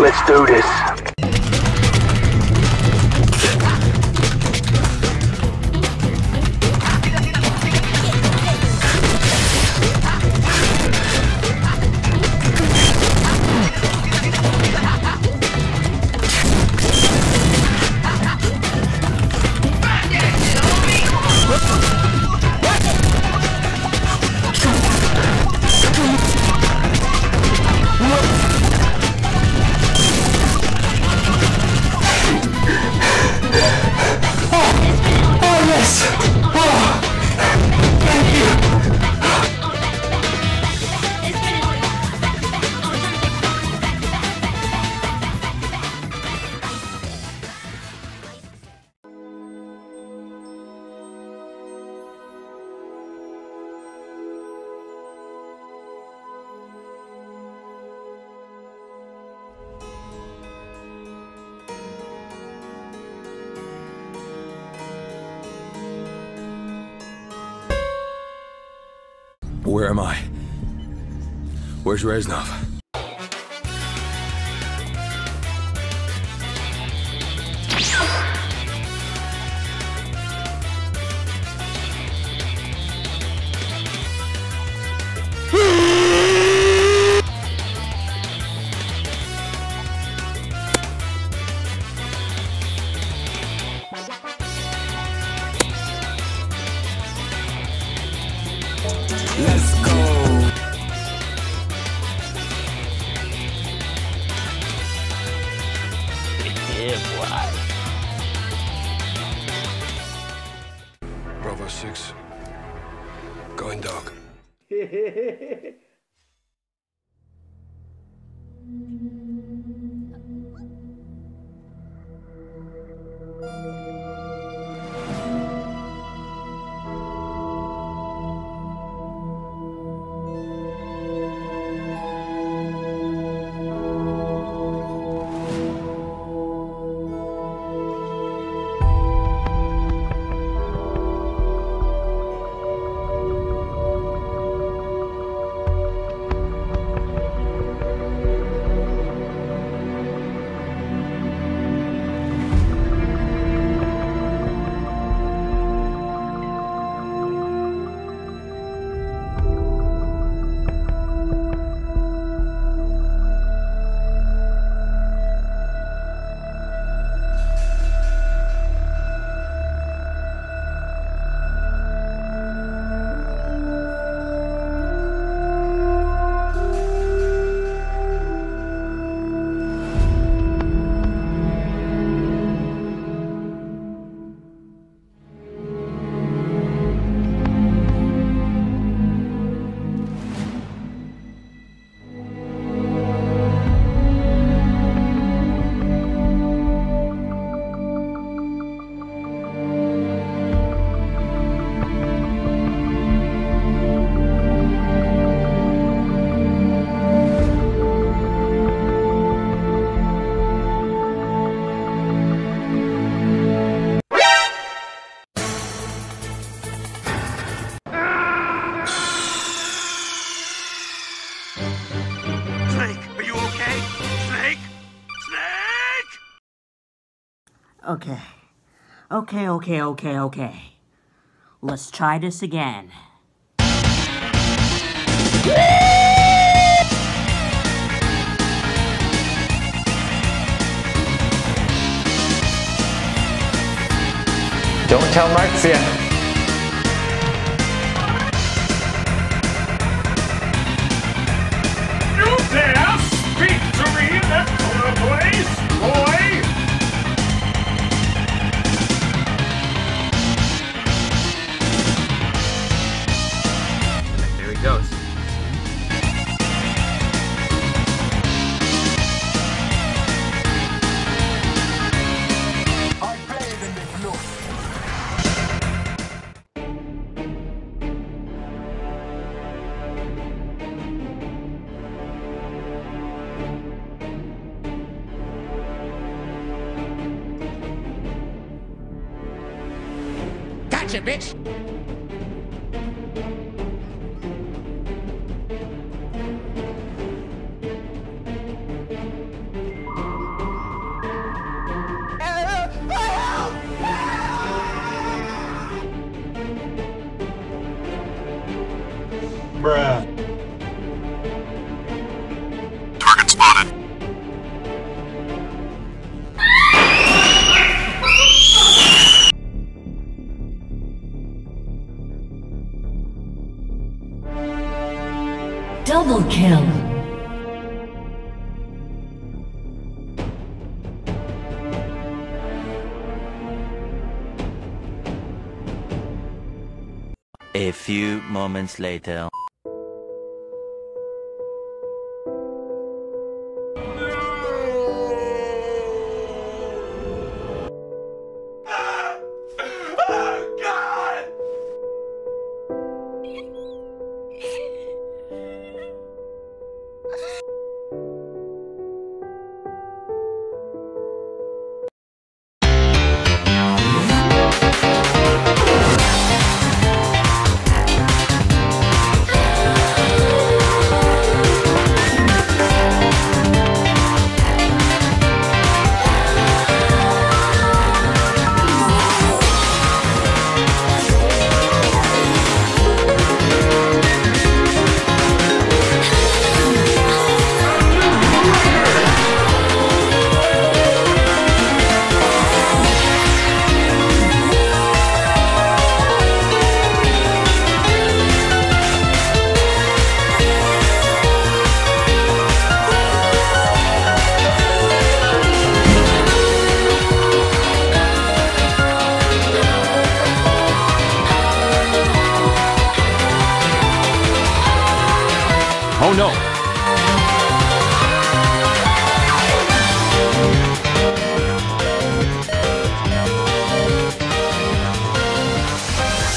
Let's do this. Where am I? Where's Reznov? Bravo 6. Going dark. Okay. Okay, okay, okay, okay. Let's try this again. Don't tell Marxia. Gotcha, bitch. Kill. A few moments later.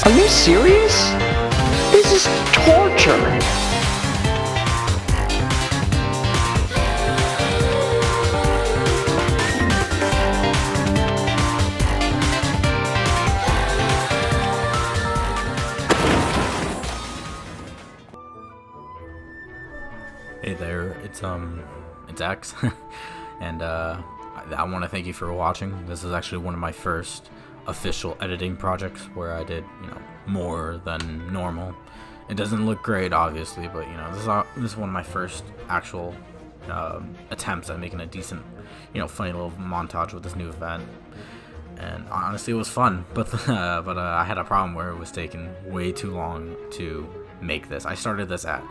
Are you serious? This is torture. Hey there, it's um, it's X, and uh, I, I want to thank you for watching. This is actually one of my first official editing projects where I did, you know, more than normal. It doesn't look great, obviously, but you know, this is this is one of my first actual um, attempts at making a decent, you know, funny little montage with this new event. And honestly, it was fun, but uh, but uh, I had a problem where it was taking way too long to make this. I started this at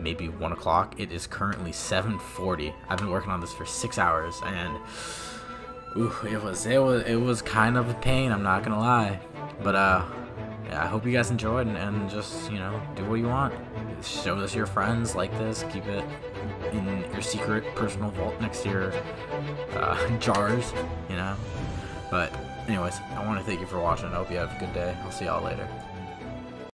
maybe one o'clock. It is currently 7:40. I've been working on this for six hours, and ooh, it was it was it was kind of a pain. I'm not gonna lie, but uh, yeah, I hope you guys enjoyed and, and just you know do what you want. Show this to your friends, like this, keep it in your secret personal vault next to your uh, jars, you know. But anyways, I want to thank you for watching. I hope you have a good day. I'll see y'all later.